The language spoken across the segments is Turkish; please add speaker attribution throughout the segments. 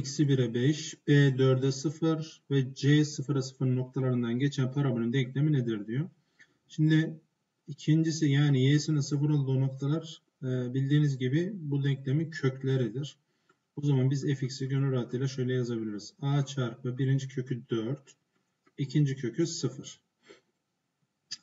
Speaker 1: eksi 1'e 5, B 4'e 0 ve C 0'a 0 noktalarından geçen parabolün denklemi nedir diyor. Şimdi ikincisi yani y'sinin 0 olduğu noktalar e, bildiğiniz gibi bu denklemin kökleridir. O zaman biz fx'i gönül rahatıyla şöyle yazabiliriz. a çarpı birinci kökü 4, ikinci kökü 0.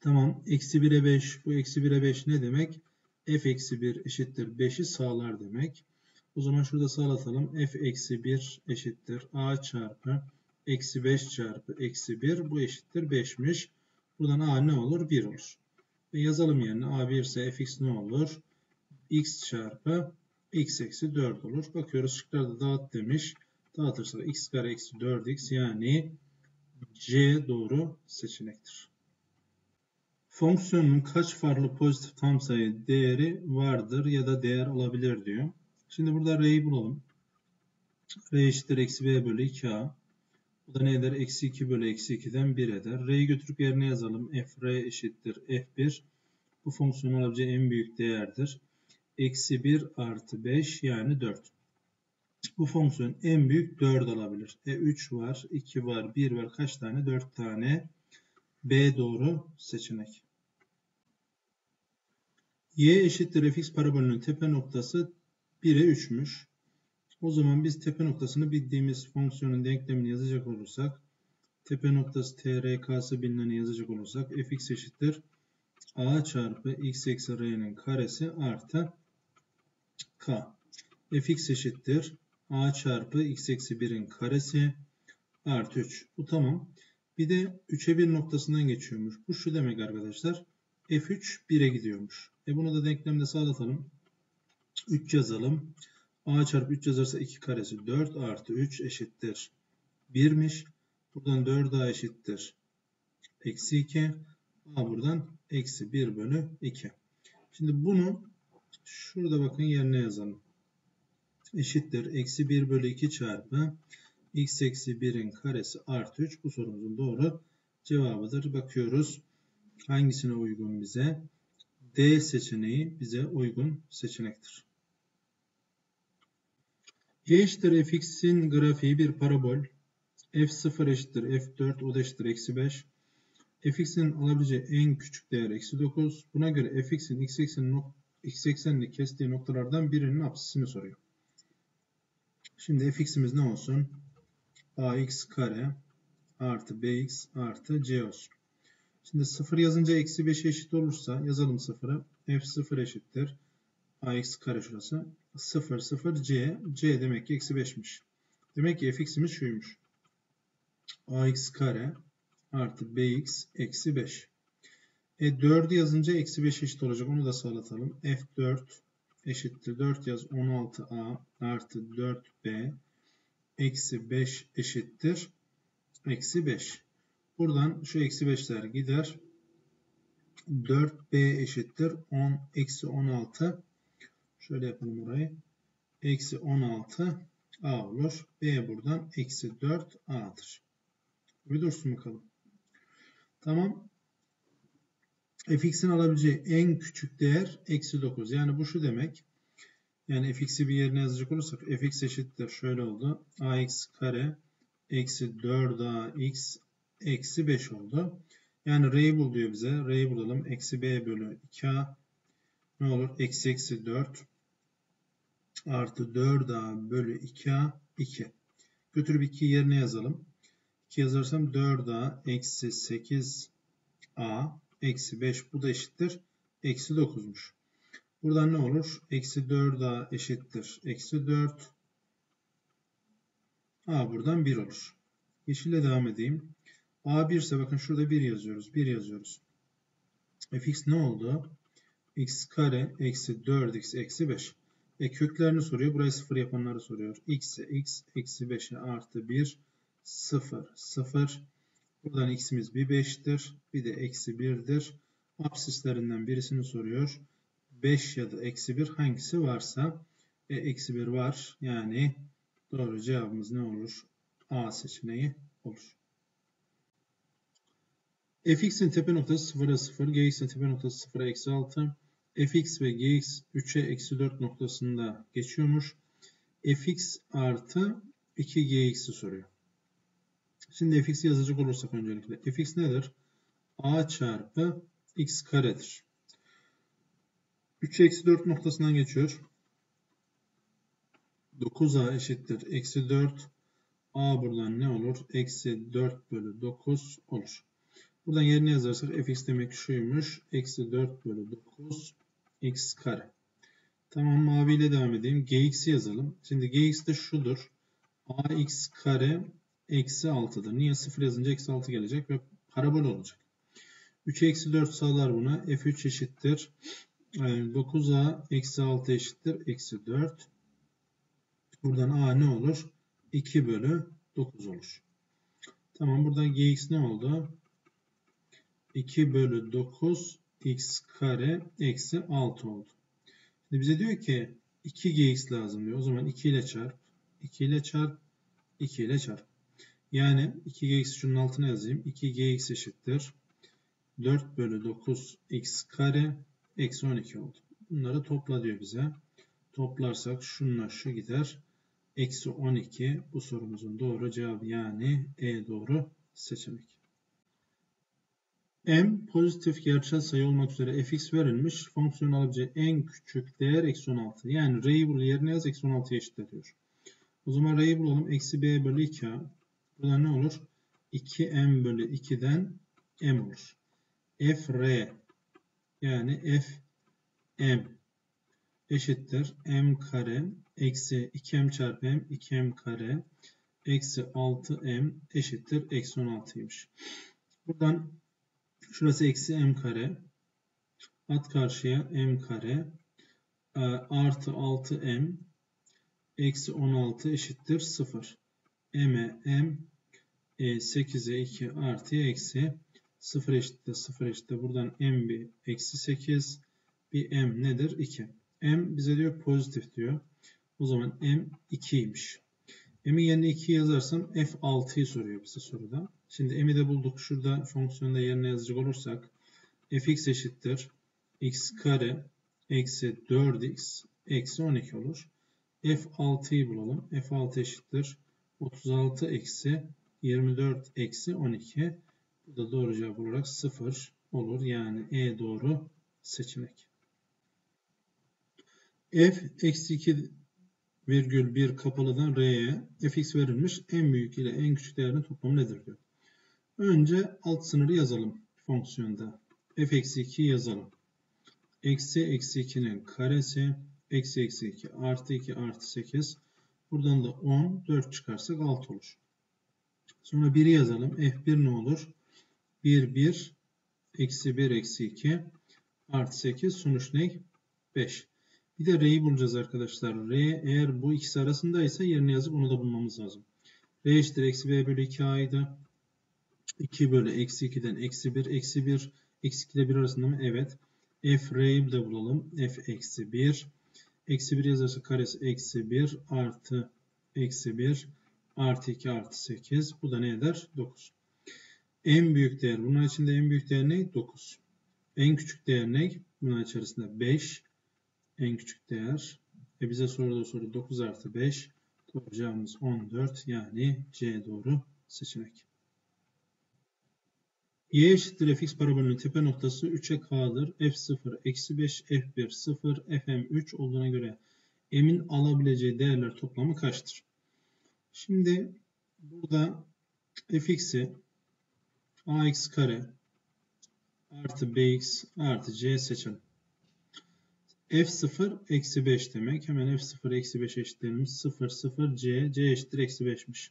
Speaker 1: Tamam. Eksi 1'e 5. Bu eksi 1'e 5 ne demek? f eksi 1 eşittir 5'i sağlar demek. O zaman şurada sağlatalım. f eksi 1 eşittir a çarpı eksi 5 çarpı eksi 1. Bu eşittir 5'miş. Buradan a ne olur? 1 olur. Ve yazalım yerine a 1 ise fx ne olur? x çarpı x eksi 4 olur. Bakıyoruz şıklarda dağıt demiş. Dağıtırsak x kare eksi 4x yani C doğru seçenektir. Fonksiyonun kaç farklı pozitif tam sayı değeri vardır ya da değer alabilir diyor. Şimdi burada R'yi bulalım. R eşittir eksi B bölü 2A. Bu da ne eder? Eksi 2 bölü eksi 2'den 1 eder. R'yi götürüp yerine yazalım. F R eşittir F1. Bu fonksiyonun alabileceği en büyük değerdir. Eksi 1 artı 5 yani 4. Bu fonksiyon en büyük 4 alabilir. E 3 var, 2 var, 1 var. Kaç tane? 4 tane. B doğru seçenek. Y eşittir fx parabolünün tepe noktası 1'e 3'müş. O zaman biz tepe noktasını bildiğimiz fonksiyonun denklemini yazacak olursak tepe noktası trk'sı bilineni yazacak olursak fx eşittir a çarpı x eksi r'nin karesi artı k. fx eşittir a çarpı x eksi 1'in karesi artı 3. Bu tamam. Bir de 3'e 1 noktasından geçiyormuş. Bu şu demek arkadaşlar. F3 1'e gidiyormuş. E bunu da denklemde sağlatalım. 3 yazalım. A çarpı 3 yazarsa 2 karesi 4 artı 3 eşittir 1'miş. Buradan 4A eşittir. Eksi 2. A buradan eksi 1 bölü 2. Şimdi bunu şurada bakın yerine yazalım. Eşittir. Eksi 1 bölü 2 çarpı x eksi 1'in karesi artı 3 bu sorumuzun doğru cevabıdır. Bakıyoruz hangisine uygun bize? D seçeneği bize uygun seçenektir. Y eşittir fx'in grafiği bir parabol. f0 eşittir f4 o da eşittir eksi 5. fx'in alabileceği en küçük değer eksi 9. Buna göre fx'in x eksenini x eksenini kestiği noktalardan birinin apsisini soruyor. Şimdi fx'imiz ne olsun? ax kare artı bx artı c olsun. Şimdi 0 yazınca eksi 5 eşit olursa yazalım 0'ı. f0 eşittir. ax kare şurası. 0 0 c. c demek ki eksi 5'miş. Demek ki fx'imiz şuymuş. ax kare artı bx eksi 5. E 4'ü yazınca eksi 5 eşit olacak. Onu da sağlatalım. f4 eşittir 4 yaz 16a artı 4b eksi 5 eşittir. Eksi 5. Buradan şu eksi 5'ler gider. 4b eşittir 10 eksi 16. Şöyle yapalım orayı. Eksi 16 a olur. b buradan eksi 4 a'dır. Bir dursun bakalım. Tamam. fx'in alabileceği en küçük değer eksi 9. Yani bu şu demek. Yani fx'i bir yerine yazacak olursak fx eşittir. Şöyle oldu. ax kare eksi 4ax eksi 5 oldu. Yani r'yi bul diyor bize. R'yi bulalım. Eksi b bölü 2a ne olur? Eksi eksi 4 artı 4a bölü 2a 2. Götürüp 2 yerine yazalım. 2 yazarsam 4a eksi 8a eksi 5 bu da eşittir. Eksi 9'muş. Buradan ne olur? Eksi 4a eşittir. Eksi 4. a buradan 1 olur. Yeşille devam edeyim. A 1 ise bakın şurada 1 yazıyoruz. 1 yazıyoruz. fx ne oldu? x kare eksi 4x eksi 5. E köklerini soruyor. Burayı 0 yapanları soruyor. x ise x eksi 5'e artı 1 0 0. Buradan x'imiz bir 5'tir. Bir de eksi 1'dir. Absislerinden birisini soruyor. 5 ya da eksi 1 hangisi varsa e, eksi 1 var. Yani doğru cevabımız ne olur? A seçeneği olur. Fx'in tepe noktası 0'a 0, gx'in tepe noktası 0'a eksi 6, fx ve gx 3'e eksi 4 noktasında geçiyormuş. fx artı 2gx'i soruyor. Şimdi fx'i yazacak olursak öncelikle. fx nedir? a çarpı x karedir. 3 eksi 4 noktasından geçiyor. 9a eşittir. Eksi 4. a buradan ne olur? Eksi 4 bölü 9 olur. Buradan yerine yazarsak fx demek şuymuş. Eksi 4 bölü 9 x kare. Tamam maviyle devam edeyim. gx'i yazalım. Şimdi gx de şudur. ax kare eksi 6'dır. Niye? 0 yazınca eksi 6 gelecek ve parabol olacak. 3 eksi 4 sağlar buna. f3 eşittir. 9a eksi 6 eşittir. Eksi 4. Buradan a ne olur? 2 bölü 9 olur. Tamam buradan gx ne oldu? 2 bölü 9 x kare eksi 6 oldu. Şimdi bize diyor ki 2gx lazım diyor. O zaman 2 ile çarp. 2 ile çarp. 2 ile çarp. Yani 2gx şunun altına yazayım. 2gx eşittir. 4 bölü 9 x kare eksi 12 oldu. Bunları topla diyor bize. Toplarsak şununla şu gider. Eksi 12 bu sorumuzun doğru cevabı yani E doğru seçenek. M pozitif gerçel sayı olmak üzere fx verilmiş. Fonksiyon alabileceği en küçük değer eksi 16. Yani r'yi bul yerine yaz eksi 16'ya eşitliyor. O zaman r'yi bulalım. Eksi b bölü 2a. Burada ne olur? 2m bölü 2'den m olur. f r yani f m eşittir m kare eksi 2m çarpı m 2m kare eksi 6m eşittir eksi 16'ymış. Buradan şurası eksi m kare at karşıya m kare e, artı 6m eksi 16 eşittir 0. m'e m 8'e 2 artı eksi 0 eşittir 0 eşittir. Buradan m bir eksi 8 bir m nedir? 2. m bize diyor pozitif diyor. O zaman m 2'ymiş. M'i yerine 2 yazarsam f6'yı soruyor bize soruda. Şimdi m'i de bulduk. Şurada fonksiyonda yerine yazacak olursak fx eşittir x kare eksi 4x eksi 12 olur. f6'yı bulalım. f6 eşittir 36 eksi 24 eksi 12. Bu da doğru cevap olarak 0 olur. Yani E doğru seçenek. f eksi 2 virgül 1 kapalıdan R'ye fx verilmiş. En büyük ile en küçük değerin toplamı nedir diyor. Önce alt sınırı yazalım fonksiyonda. f eksi 2 yazalım. Eksi eksi 2'nin karesi eksi eksi 2 artı 2 artı 8. Buradan da 10 4 çıkarsak 6 olur. Sonra 1'i yazalım. f1 ne olur? 1 1 eksi 1 eksi 2 artı 8 sonuç ne? 5. Bir de R'yi bulacağız arkadaşlar. R eğer bu ikisi arasındaysa yerine yazıp onu da bulmamız lazım. R eşittir eksi B bölü 2A'ydı. 2 bölü eksi 2'den eksi 1 eksi 1 eksi 2 ile 1 arasında mı? Evet. F R'yi de bulalım. F eksi 1. Eksi 1 yazarsa karesi eksi 1 artı eksi 1 artı 2 artı 8. Bu da ne eder? 9. En büyük değer. Bunun içinde en büyük değer ne? 9. En küçük değer ne? Bunun içerisinde 5 en küçük değer. E bize soruda soru 9 artı 5. Doğru cevabımız 14. Yani C doğru seçenek. Y eşittir fx parabolünün tepe noktası 3'e k'dır. f0 eksi 5 f1 0 fm 3 olduğuna göre m'in alabileceği değerler toplamı kaçtır? Şimdi burada fx'i ax kare artı bx artı c seçelim f0 eksi 5 demek. Hemen f0 eksi 5 eşitlerimiz 0 0 c. c eşittir eksi 5'miş.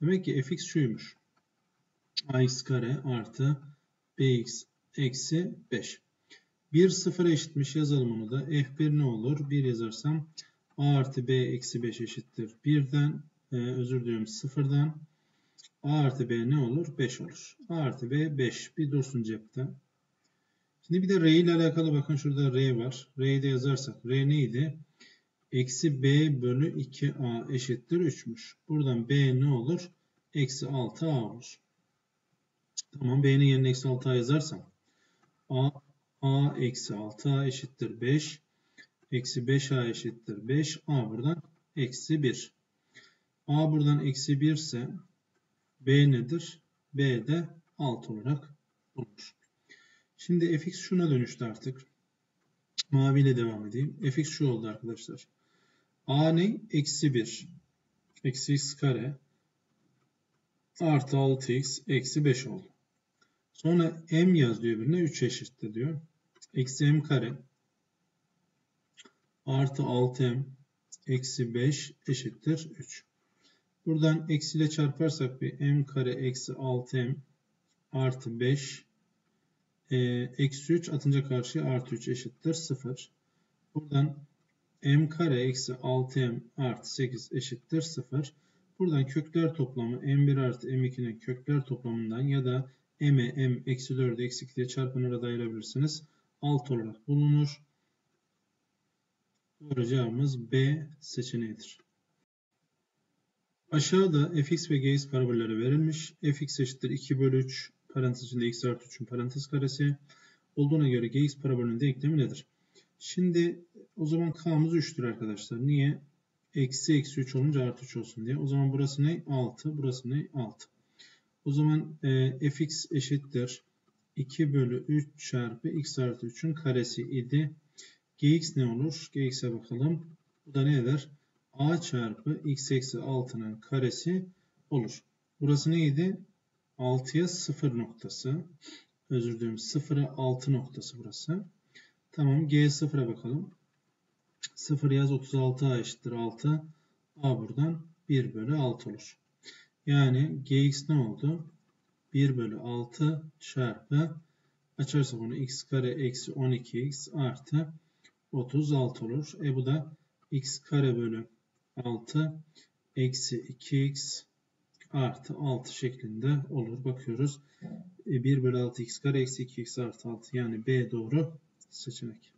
Speaker 1: Demek ki fx şuymuş. ax kare artı bx eksi 5. 1 0 eşitmiş yazalım onu da. f1 ne olur? 1 yazarsam a artı b eksi 5 eşittir. 1'den e, özür diliyorum 0'dan a artı b ne olur? 5 olur. a artı b 5. Bir dursun cepte. Şimdi bir de R ile alakalı bakın şurada R var. R'yi de yazarsak R neydi? Eksi B bölü 2A eşittir 3'müş. Buradan B ne olur? Eksi 6A olur. Tamam B'nin yerine eksi 6A yazarsam A, A eksi 6A eşittir 5. Eksi 5A eşittir 5. A buradan eksi 1. A buradan eksi 1 ise B nedir? B de 6 olarak bulunur. Şimdi fx şuna dönüştü artık. Maviyle devam edeyim. fx şu oldu arkadaşlar. A ne? Eksi 1. Eksi x kare artı 6x eksi 5 oldu. Sonra m yaz diyor birine 3 eşittir diyor. Eksi m kare artı 6m eksi 5 eşittir 3. Buradan eksiyle çarparsak bir m kare eksi 6m artı 5 e, eksi 3 atınca karşıya artı 3 eşittir 0. Buradan m kare eksi 6m artı 8 eşittir 0. Buradan kökler toplamı m1 artı m2'nin kökler toplamından ya da m'e m eksi 4'ü eksi 2 diye çarpanarak ayırabilirsiniz. 6 olarak bulunur. Doğru cevabımız B seçeneğidir. Aşağıda fx ve gx parabolleri verilmiş. fx eşittir 2 bölü 3 parantez içinde x artı 3'ün parantez karesi olduğuna göre gx parabolünün denklemi nedir? Şimdi o zaman k'mız 3'tür arkadaşlar. Niye? Eksi eksi 3 olunca artı 3 olsun diye. O zaman burası ne? 6. Burası ne? 6. O zaman e, fx eşittir 2 bölü 3 çarpı x artı 3'ün karesi idi. gx ne olur? gx'e bakalım. Bu da ne eder? a çarpı x eksi 6'nın karesi olur. Burası neydi? 6'ya 0 noktası. Özür dilerim 0'a 6 noktası burası. Tamam G0'a bakalım. 0 yaz 36A eşittir 6. A buradan 1 bölü 6 olur. Yani Gx ne oldu? 1 bölü 6 çarpı açarsak onu x kare eksi 12x artı 36 olur. E bu da x kare bölü 6 eksi 2x artı 6 şeklinde olur. Bakıyoruz. 1 e, bölü 6 x kare eksi 2x artı 6 yani B doğru seçenek.